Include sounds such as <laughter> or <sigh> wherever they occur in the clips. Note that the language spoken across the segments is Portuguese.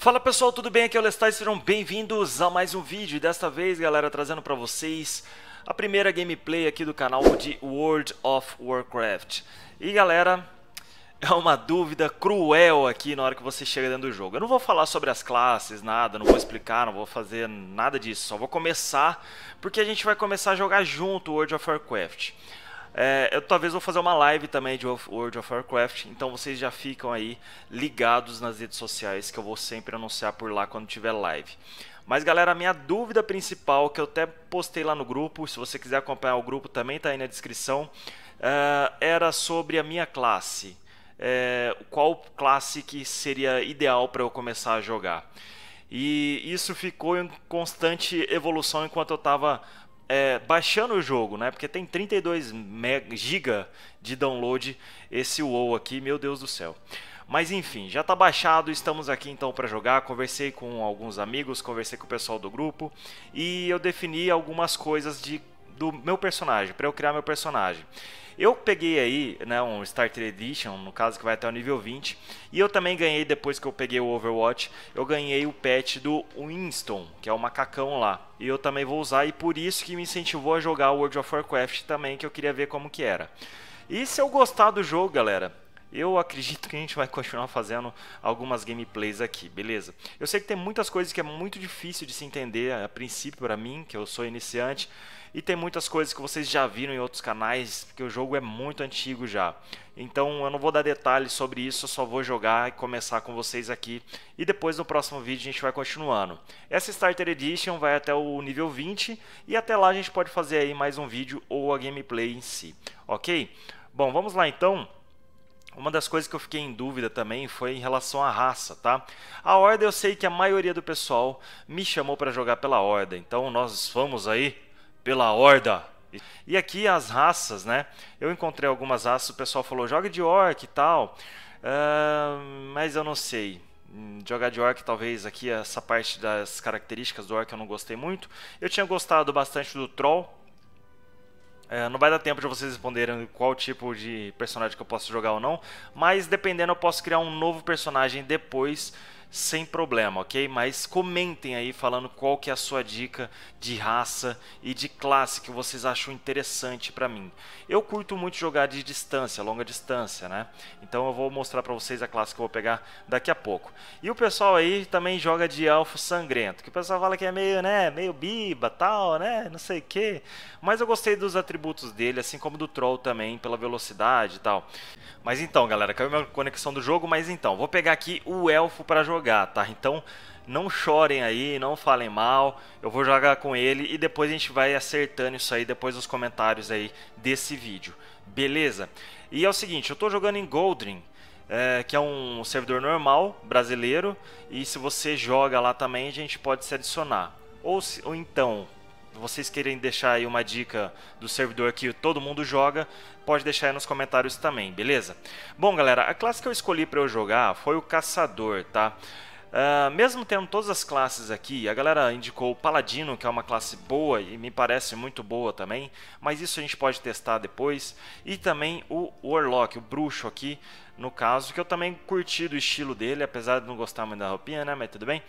Fala pessoal, tudo bem? Aqui é o Lestai, sejam bem-vindos a mais um vídeo e desta vez, galera, trazendo para vocês a primeira gameplay aqui do canal de World of Warcraft. E galera, <laughs> é uma dúvida cruel aqui na hora que você chega dentro do jogo. Eu não vou falar sobre as classes, nada, não vou explicar, não vou fazer nada disso, só vou começar porque a gente vai começar a jogar junto World of Warcraft. É, eu talvez vou fazer uma live também de World of Warcraft, então vocês já ficam aí ligados nas redes sociais que eu vou sempre anunciar por lá quando tiver live. Mas galera, a minha dúvida principal que eu até postei lá no grupo, se você quiser acompanhar o grupo também está aí na descrição, uh, era sobre a minha classe. É, qual classe que seria ideal para eu começar a jogar. E isso ficou em constante evolução enquanto eu estava é, baixando o jogo, né? Porque tem 32 GB de download esse WoW aqui, meu Deus do céu. Mas enfim, já está baixado, estamos aqui então para jogar. Conversei com alguns amigos, conversei com o pessoal do grupo e eu defini algumas coisas de, do meu personagem, para eu criar meu personagem. Eu peguei aí, né, um Starter Edition, no caso que vai até o nível 20, e eu também ganhei depois que eu peguei o Overwatch, eu ganhei o pet do Winston, que é o macacão lá. E eu também vou usar e por isso que me incentivou a jogar World of Warcraft também, que eu queria ver como que era. E se eu gostar do jogo, galera, eu acredito que a gente vai continuar fazendo algumas gameplays aqui, beleza? Eu sei que tem muitas coisas que é muito difícil de se entender a princípio para mim, que eu sou iniciante, e tem muitas coisas que vocês já viram em outros canais, porque o jogo é muito antigo já. Então eu não vou dar detalhes sobre isso, eu só vou jogar e começar com vocês aqui. E depois no próximo vídeo a gente vai continuando. Essa Starter Edition vai até o nível 20 e até lá a gente pode fazer aí mais um vídeo ou a gameplay em si, ok? Bom, vamos lá então. Uma das coisas que eu fiquei em dúvida também foi em relação à raça, tá? A Horda eu sei que a maioria do pessoal me chamou para jogar pela Horda, então nós vamos aí pela horda. E aqui as raças, né? Eu encontrei algumas raças, o pessoal falou, joga de orc e tal. Uh, mas eu não sei. Jogar de orc, talvez aqui essa parte das características do orc eu não gostei muito. Eu tinha gostado bastante do troll. É, não vai dar tempo de vocês responderem qual tipo de personagem que eu posso jogar ou não, mas dependendo eu posso criar um novo personagem depois sem problema, ok? Mas comentem aí falando qual que é a sua dica de raça e de classe que vocês acham interessante para mim. Eu curto muito jogar de distância, longa distância, né? Então eu vou mostrar para vocês a classe que eu vou pegar daqui a pouco. E o pessoal aí também joga de elfo sangrento, que o pessoal fala que é meio, né, meio biba, tal, né, não sei o que. Mas eu gostei dos atributos dele, assim como do troll também, pela velocidade e tal. Mas então, galera, caiu minha conexão do jogo, mas então, vou pegar aqui o elfo para jogar jogar, tá? Então não chorem aí, não falem mal. Eu vou jogar com ele e depois a gente vai acertando isso aí depois dos comentários aí desse vídeo. Beleza? E é o seguinte, eu estou jogando em Goldring, é, que é um servidor normal, brasileiro, e se você joga lá também, a gente pode se adicionar. Ou, se, ou então, vocês querem deixar aí uma dica do servidor que todo mundo joga, pode deixar aí nos comentários também, beleza? Bom, galera, a classe que eu escolhi para eu jogar foi o Caçador, tá? Uh, mesmo tendo todas as classes aqui, a galera indicou o Paladino, que é uma classe boa e me parece muito boa também, mas isso a gente pode testar depois. E também o Warlock, o Bruxo aqui, no caso, que eu também curti do estilo dele, apesar de não gostar muito da roupinha, né, mas tudo bem.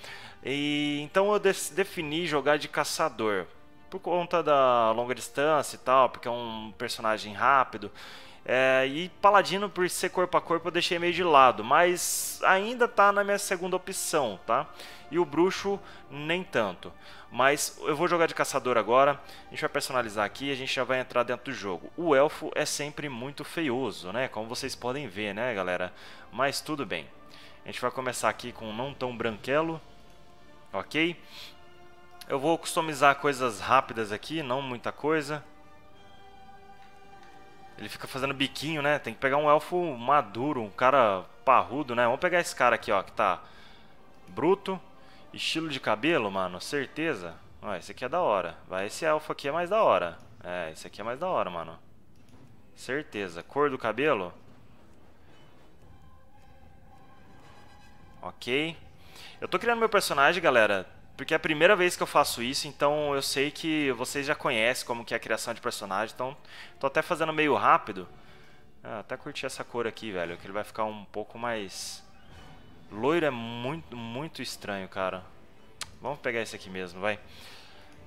E, então eu defini jogar de Caçador por conta da longa distância e tal, porque é um personagem rápido. É, e Paladino, por ser corpo a corpo, eu deixei meio de lado, mas ainda tá na minha segunda opção, tá? E o Bruxo, nem tanto. Mas eu vou jogar de caçador agora, a gente vai personalizar aqui e a gente já vai entrar dentro do jogo. O elfo é sempre muito feioso, né? Como vocês podem ver, né, galera? Mas tudo bem. A gente vai começar aqui com não tão branquelo, ok? Eu vou customizar coisas rápidas aqui, não muita coisa. Ele fica fazendo biquinho, né? Tem que pegar um elfo maduro, um cara parrudo, né? Vamos pegar esse cara aqui, ó, que tá bruto. Estilo de cabelo, mano, certeza. Ó, esse aqui é da hora. Vai, esse elfo aqui é mais da hora. É, esse aqui é mais da hora, mano. Certeza. Cor do cabelo. Ok. Eu tô criando meu personagem, galera porque é a primeira vez que eu faço isso, então eu sei que vocês já conhecem como que é a criação de personagem, então tô até fazendo meio rápido. Ah, até curti essa cor aqui, velho, que ele vai ficar um pouco mais Loiro é muito, muito estranho, cara. Vamos pegar esse aqui mesmo, vai.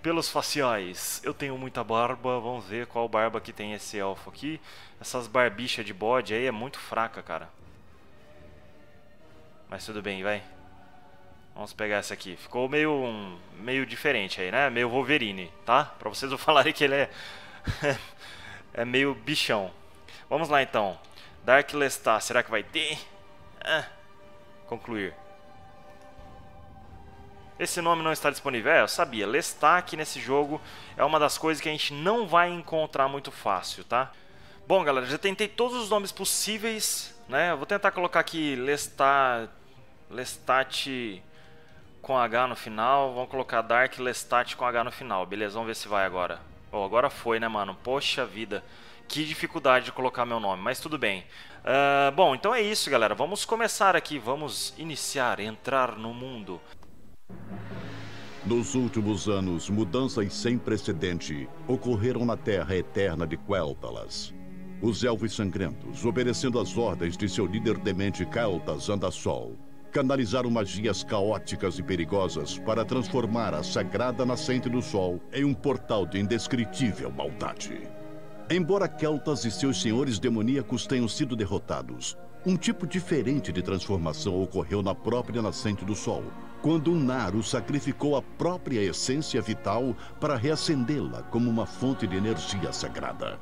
Pelos faciais, eu tenho muita barba. Vamos ver qual barba que tem esse elfo aqui. Essas barbichas de bode aí é muito fraca, cara. Mas tudo bem, vai. Vamos pegar essa aqui. Ficou meio, um, meio diferente aí, né? Meio Wolverine, tá? Pra vocês não <laughs> falarem que ele é... <laughs> é meio bichão. Vamos lá, então. Dark Lestat, será que vai ter? Ah, concluir. Esse nome não está disponível? É, eu sabia. Lestat aqui nesse jogo é uma das coisas que a gente não vai encontrar muito fácil, tá? Bom, galera, já tentei todos os nomes possíveis, né? Eu vou tentar colocar aqui Lestat... Lestat com H no final. Vamos colocar Dark Lestat com H no final. Beleza, vamos ver se vai agora. Oh, agora foi, né, mano? Poxa vida. Que dificuldade de colocar meu nome, mas tudo bem. Uh, bom, então é isso, galera. Vamos começar aqui. Vamos iniciar, entrar no mundo. Nos últimos anos, mudanças sem precedente ocorreram na Terra Eterna de Quel'Thalas. Os Elfos Sangrentos, obedecendo às ordens de seu líder demente Kel'Thas Andasol, canalizaram magias caóticas e perigosas para transformar a sagrada nascente do sol em um portal de indescritível maldade. Embora Keltas e seus senhores demoníacos tenham sido derrotados, um tipo diferente de transformação ocorreu na própria nascente do sol, quando um Naru sacrificou a própria essência vital para reacendê-la como uma fonte de energia sagrada.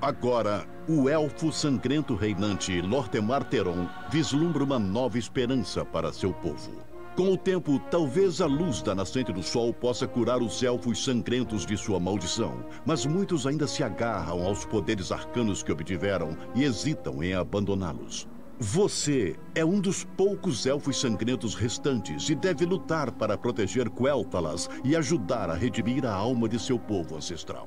Agora, o elfo sangrento reinante Lortemar Teron vislumbra uma nova esperança para seu povo. Com o tempo, talvez a luz da nascente do sol possa curar os elfos sangrentos de sua maldição, mas muitos ainda se agarram aos poderes arcanos que obtiveram e hesitam em abandoná-los. Você é um dos poucos elfos sangrentos restantes e deve lutar para proteger Quel'Thalas e ajudar a redimir a alma de seu povo ancestral.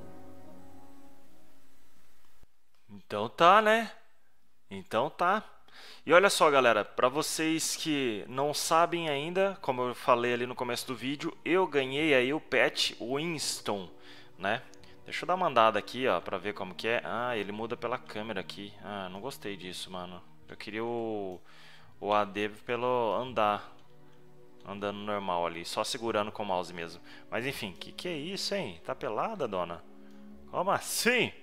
Então tá, né? Então tá. E olha só, galera, para vocês que não sabem ainda, como eu falei ali no começo do vídeo, eu ganhei aí o pet Winston, né? Deixa eu dar uma andada aqui, ó, pra ver como que é. Ah, ele muda pela câmera aqui. Ah, não gostei disso, mano. Eu queria o, o AD pelo andar. Andando normal ali, só segurando com o mouse mesmo. Mas enfim, que que é isso, hein? Tá pelada, dona? Como assim?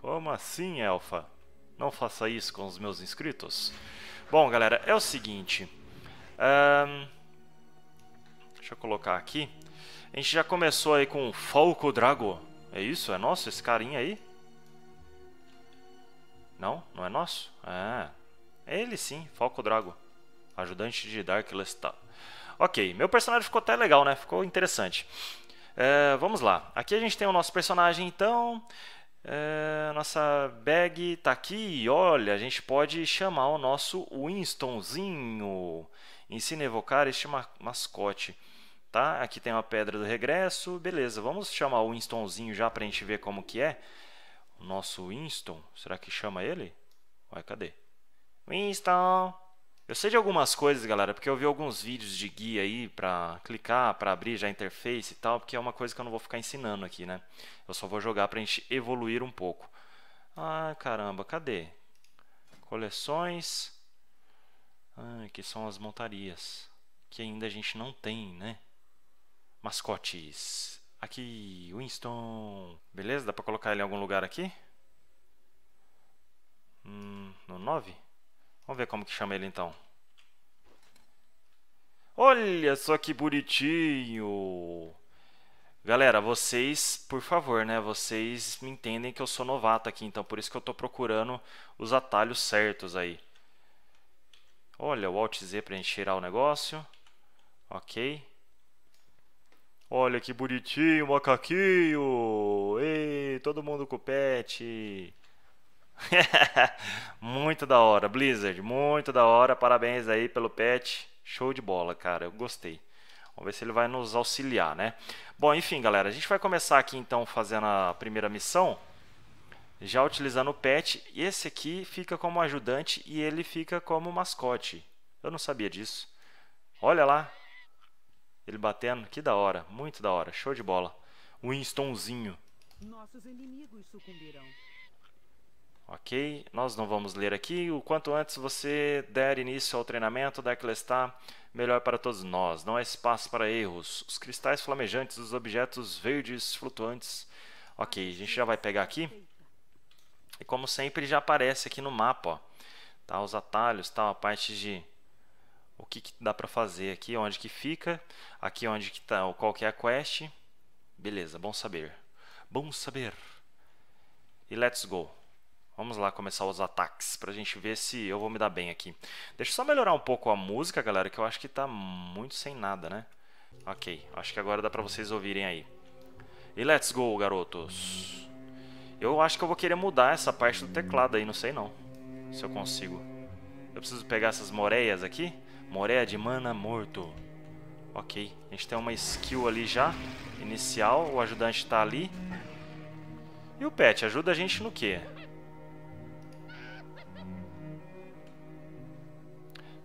Como assim, Elfa? Não faça isso com os meus inscritos. Bom, galera, é o seguinte. Um, deixa eu colocar aqui. A gente já começou aí com Falco Drago. É isso? É nosso esse carinha aí? Não? Não é nosso? É. É ele sim, Falco Drago. Ajudante de Dark Lestat. Ok, meu personagem ficou até legal, né? Ficou interessante. É, vamos lá. Aqui a gente tem o nosso personagem, então. É, nossa bag está aqui olha, a gente pode chamar o nosso Winstonzinho. Ensina a evocar este ma mascote. Tá? Aqui tem uma pedra do regresso. Beleza, vamos chamar o Winstonzinho já para a gente ver como que é. O nosso Winston, será que chama ele? Ué, cadê? Winston! Eu sei de algumas coisas, galera, porque eu vi alguns vídeos de guia aí para clicar, para abrir já a interface e tal, porque é uma coisa que eu não vou ficar ensinando aqui, né? Eu só vou jogar para a gente evoluir um pouco. Ah, caramba, cadê? Coleções. Ah, aqui são as montarias, que ainda a gente não tem, né? Mascotes. Aqui, Winston. Beleza? Dá para colocar ele em algum lugar aqui? Hum, no 9? Vamos ver como que chama ele então. Olha só que bonitinho. Galera, vocês, por favor, né? Vocês me entendem que eu sou novato aqui, então por isso que eu estou procurando os atalhos certos aí. Olha, o Alt Z para gente tirar o negócio. Ok. Olha que bonitinho, macaquinho. Ei, todo mundo com pet. <laughs> muito da hora, Blizzard, muito da hora. Parabéns aí pelo patch. Show de bola, cara. Eu gostei. Vamos ver se ele vai nos auxiliar, né? Bom, enfim, galera, a gente vai começar aqui então fazendo a primeira missão. Já utilizando o pet. Esse aqui fica como ajudante e ele fica como mascote. Eu não sabia disso. Olha lá. Ele batendo. Que da hora. Muito da hora. Show de bola. Winstonzinho. Nossos inimigos sucumbirão. Ok, nós não vamos ler aqui. O quanto antes você der início ao treinamento, daquela está melhor para todos nós. Não há espaço para erros. Os cristais flamejantes, os objetos verdes flutuantes. Ok, a gente já vai pegar aqui. E como sempre já aparece aqui no mapa, ó. Tá, os atalhos, tá, a parte de o que, que dá para fazer aqui, onde que fica, aqui onde que tá, qual que é a quest. Beleza, bom saber. Bom saber. E let's go. Vamos lá começar os ataques para a gente ver se eu vou me dar bem aqui. Deixa eu só melhorar um pouco a música, galera, que eu acho que está muito sem nada, né? Ok, acho que agora dá para vocês ouvirem aí. E let's go, garotos. Eu acho que eu vou querer mudar essa parte do teclado aí, não sei não. Se eu consigo. Eu preciso pegar essas moreias aqui. Moreia de mana morto. Ok, a gente tem uma skill ali já, inicial, o ajudante está ali. E o pet, ajuda a gente no quê?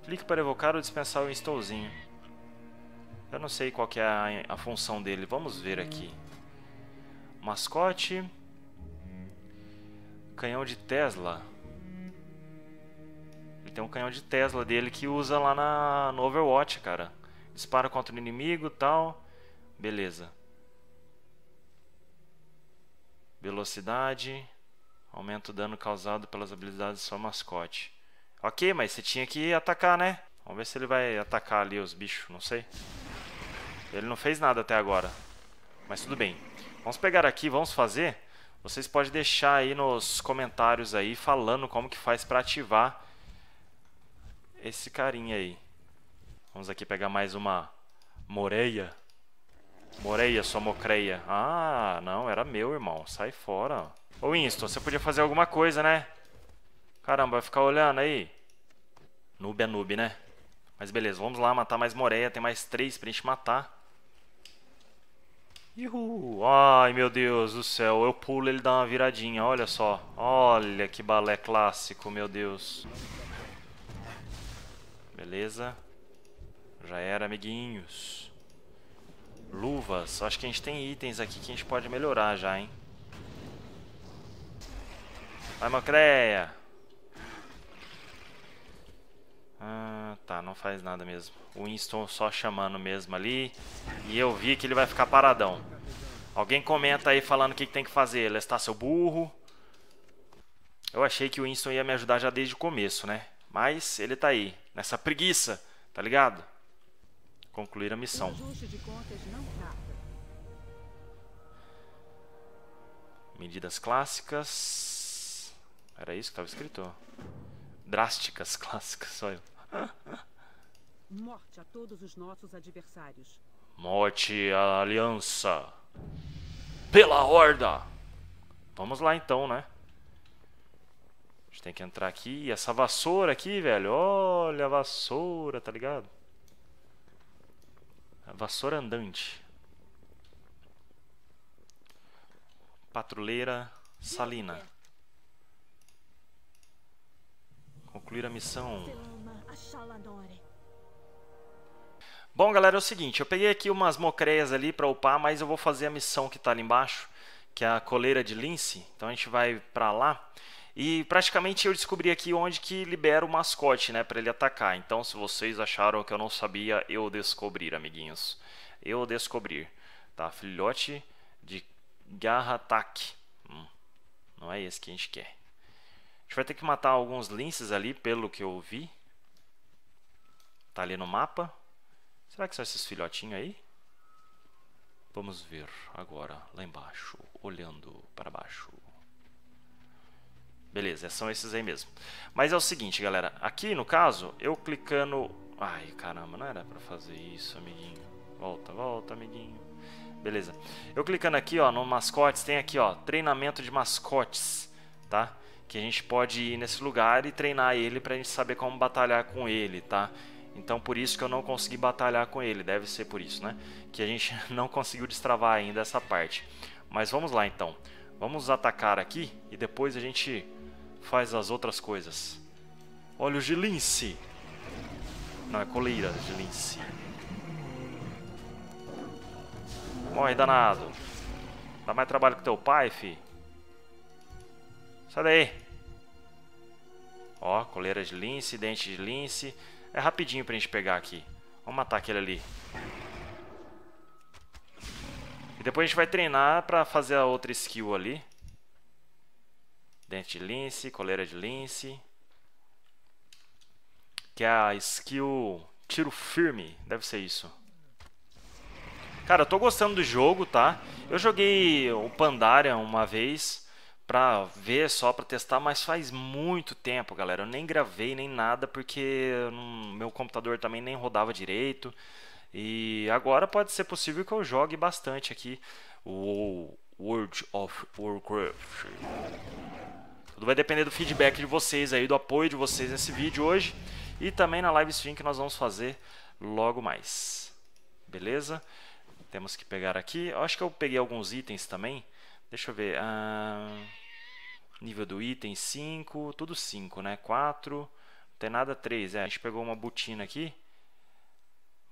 Clique para evocar ou dispensar o installzinho. Eu não sei qual é a, a função dele. Vamos ver aqui. Mascote. Canhão de Tesla. Ele tem um canhão de Tesla dele que usa lá na, no Overwatch, cara. Dispara contra o inimigo tal. Beleza. Velocidade. Aumenta o dano causado pelas habilidades do seu mascote. Ok, mas você tinha que atacar, né? Vamos ver se ele vai atacar ali os bichos, não sei. Ele não fez nada até agora. Mas tudo bem. Vamos pegar aqui, vamos fazer. Vocês podem deixar aí nos comentários aí falando como que faz para ativar esse carinha aí. Vamos aqui pegar mais uma moreia. Moreia, sua mocreia. Ah, não, era meu, irmão. Sai fora. Ô Winston, você podia fazer alguma coisa, né? Caramba, vai ficar olhando aí. Noob é noob, né? Mas beleza, vamos lá matar mais Moreia. Tem mais três pra gente matar. Uhul. Ai, meu Deus do céu. Eu pulo ele dá uma viradinha. Olha só. Olha que balé clássico, meu Deus. Beleza. Já era, amiguinhos. Luvas. Acho que a gente tem itens aqui que a gente pode melhorar já, hein. Vai, Macreia. Ah, tá, não faz nada mesmo. O Winston só chamando mesmo ali. E eu vi que ele vai ficar paradão. Alguém comenta aí falando o que, que tem que fazer. Está seu burro. Eu achei que o Winston ia me ajudar já desde o começo, né? Mas ele tá aí, nessa preguiça, tá ligado? Concluir a missão. Medidas clássicas. Era isso que estava escrito? Drásticas <laughs> clássicas, só eu. Morte a todos os nossos adversários. Morte à aliança. Pela horda. Vamos lá então, né? A gente tem que entrar aqui. E essa vassoura aqui, velho. Olha a vassoura, tá ligado? A vassoura andante. Patrulheira salina. Concluir a missão. Bom, galera, é o seguinte, eu peguei aqui umas mocreias ali para upar, mas eu vou fazer a missão que está ali embaixo, que é a coleira de lince. Então a gente vai para lá. E praticamente eu descobri aqui onde que libera o mascote, né, para ele atacar. Então, se vocês acharam que eu não sabia, eu descobrir, amiguinhos. Eu descobrir. Tá, filhote de garra ataque. Hum, não é esse que a gente quer. A gente vai ter que matar alguns linces ali, pelo que eu vi. Tá ali no mapa. Será que são esses filhotinhos aí? Vamos ver agora, lá embaixo, olhando para baixo. Beleza, são esses aí mesmo. Mas é o seguinte, galera. Aqui, no caso, eu clicando... Ai, caramba, não era pra fazer isso, amiguinho. Volta, volta, amiguinho. Beleza. Eu clicando aqui, ó, no mascotes, tem aqui, ó, treinamento de mascotes, tá? Que a gente pode ir nesse lugar e treinar ele pra gente saber como batalhar com ele, tá? Então por isso que eu não consegui batalhar com ele, deve ser por isso, né? Que a gente <laughs> não conseguiu destravar ainda essa parte. Mas vamos lá então. Vamos atacar aqui e depois a gente faz as outras coisas. Olha o de lince. Não, é coleira de lince. Morre danado. Dá mais trabalho que teu pai, fi. Sai daí. Ó, coleira de lince, dente de lince. É rapidinho pra gente pegar aqui. Vamos matar aquele ali. E depois a gente vai treinar pra fazer a outra skill ali. Dente de lince, coleira de lince. Que é a skill tiro firme. Deve ser isso. Cara, eu tô gostando do jogo, tá? Eu joguei o Pandaria uma vez pra ver só, pra testar, mas faz muito tempo, galera. Eu nem gravei nem nada porque meu computador também nem rodava direito. E agora pode ser possível que eu jogue bastante aqui o World of Warcraft. Tudo vai depender do feedback de vocês aí, do apoio de vocês nesse vídeo hoje e também na live stream que nós vamos fazer logo mais. Beleza? Temos que pegar aqui. Eu acho que eu peguei alguns itens também. Deixa eu ver. Ah, nível do item 5. Tudo 5, né? 4. Não tem nada 3. É, a gente pegou uma botina aqui.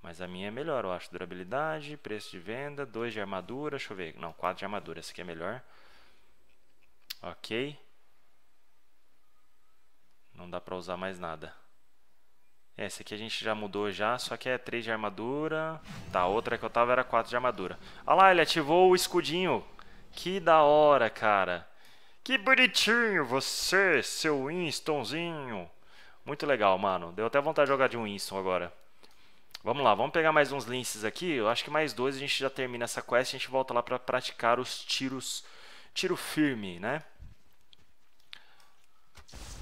Mas a minha é melhor, eu acho. Durabilidade, preço de venda, 2 de armadura. Deixa eu ver. Não, 4 de armadura. Essa aqui é melhor. Ok. Não dá pra usar mais nada. Essa aqui a gente já mudou já, só que é 3 de armadura. Tá, outra que eu tava era 4 de armadura. Olha lá, ele ativou o escudinho. Que da hora, cara. Que bonitinho você, seu Winstonzinho. Muito legal, mano. Deu até vontade de jogar de Winston agora. Vamos lá, vamos pegar mais uns linces aqui. Eu acho que mais dois a gente já termina essa quest e a gente volta lá pra praticar os tiros. Tiro firme, né?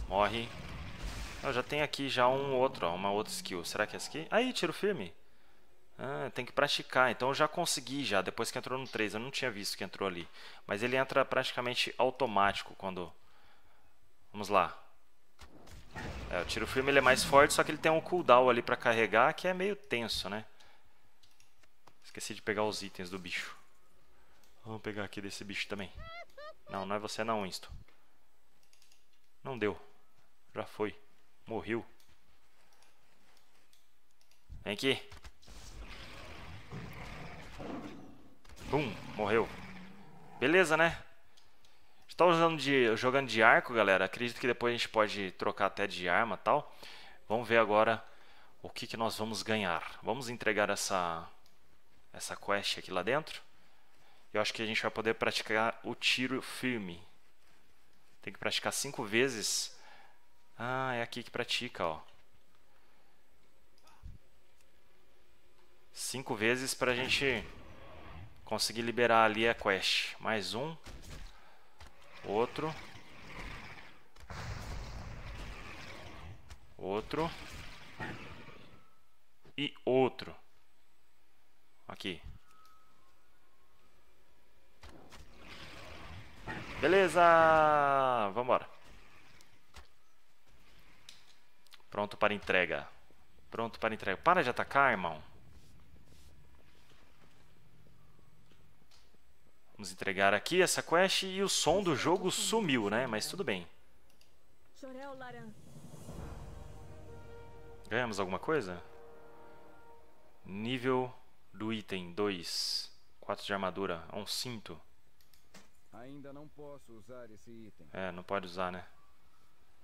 Morre. Eu já tenho aqui já um outro, ó, uma outra skill. Será que é essa aqui? Aí, tiro firme. Ah, tem que praticar. Então eu já consegui já, depois que entrou no 3. Eu não tinha visto que entrou ali. Mas ele entra praticamente automático quando... Vamos lá. É, o tiro firme ele é mais forte, só que ele tem um cooldown ali pra carregar, que é meio tenso, né? Esqueci de pegar os itens do bicho. Vamos pegar aqui desse bicho também. Não, não é você não, Winston. Não deu. Já foi. Morreu. Vem aqui. Bum, morreu. Beleza, né? Está usando de, jogando de arco, galera. Acredito que depois a gente pode trocar até de arma tal. Vamos ver agora o que, que nós vamos ganhar. Vamos entregar essa, essa quest aqui lá dentro. Eu acho que a gente vai poder praticar o tiro firme. Tem que praticar cinco vezes ah, é aqui que pratica, ó. Cinco vezes pra gente conseguir liberar ali a quest. Mais um. Outro. Outro. E outro. Aqui. Beleza! Vambora. Pronto para entrega. Pronto para entrega. Para de atacar, irmão. Vamos entregar aqui essa quest e o som do jogo sumiu, né? Mas tudo bem. Ganhamos alguma coisa? Nível do item 2. 4 de armadura. Um cinto. Ainda não posso usar esse item. É, não pode usar, né?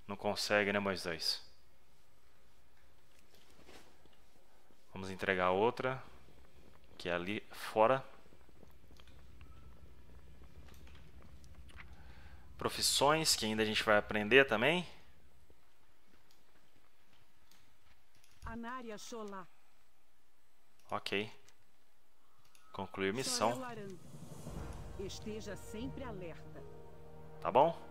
Não consegue, né, Moisés? Vamos entregar outra, que é ali fora. Profissões, que ainda a gente vai aprender também. Ok. Concluir missão. Esteja sempre alerta. Tá bom?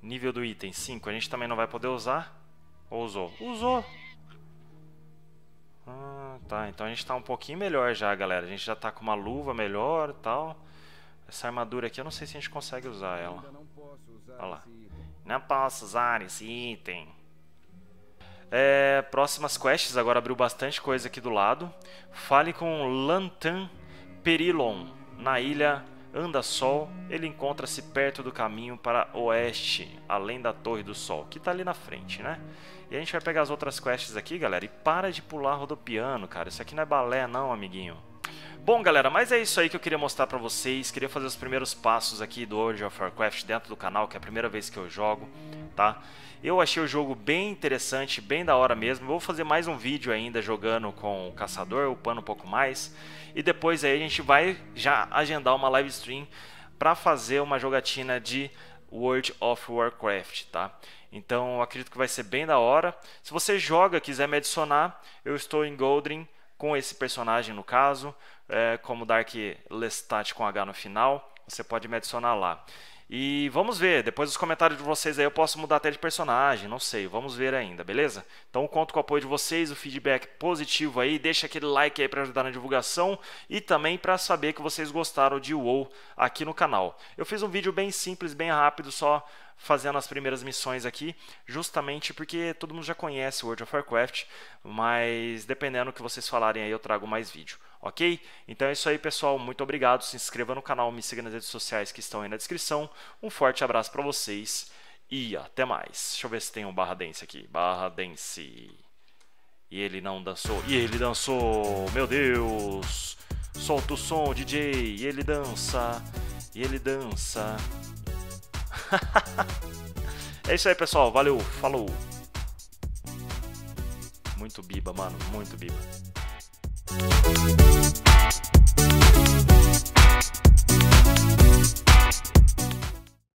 Nível do item 5. A gente também não vai poder usar. Ou usou? Usou! Ah, tá. Então a gente tá um pouquinho melhor já, galera. A gente já tá com uma luva melhor e tal. Essa armadura aqui eu não sei se a gente consegue usar ela. Olha lá. Não posso usar esse item. É, próximas quests, agora abriu bastante coisa aqui do lado. Fale com Lantan Perilon, na ilha Andasol. Ele encontra-se perto do caminho para oeste, além da Torre do Sol, que está ali na frente, né? E a gente vai pegar as outras quests aqui, galera. E para de pular rodopiano, cara. Isso aqui não é balé não, amiguinho. Bom, galera, mas é isso aí que eu queria mostrar pra vocês. Queria fazer os primeiros passos aqui do World of Warcraft dentro do canal, que é a primeira vez que eu jogo, tá? Eu achei o jogo bem interessante, bem da hora mesmo. Vou fazer mais um vídeo ainda jogando com o caçador, upando um pouco mais. E depois aí a gente vai já agendar uma live stream para fazer uma jogatina de World of Warcraft, tá? Então acredito que vai ser bem da hora. Se você joga, quiser me adicionar, eu estou em Goldring com esse personagem no caso, é, como Dark Lestat com H no final, você pode me adicionar lá. E vamos ver, depois dos comentários de vocês aí eu posso mudar até de personagem, não sei, vamos ver ainda, beleza? Então conto com o apoio de vocês, o feedback positivo aí, deixa aquele like aí para ajudar na divulgação e também para saber que vocês gostaram de WoW aqui no canal. Eu fiz um vídeo bem simples, bem rápido, só fazendo as primeiras missões aqui, justamente porque todo mundo já conhece World of Warcraft, mas dependendo do que vocês falarem aí eu trago mais vídeo, ok? Então é isso aí pessoal, muito obrigado, se inscreva no canal, me siga nas redes sociais que estão aí na descrição, um forte abraço para vocês e até mais. Deixa eu ver se tem um barra dance aqui, barra dance... E ele não dançou. E ele dançou. Meu Deus. Solta o som, DJ. E ele dança. E ele dança. <laughs> é isso aí, pessoal. Valeu, falou. Muito biba, mano. Muito biba.